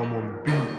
I'm on beat.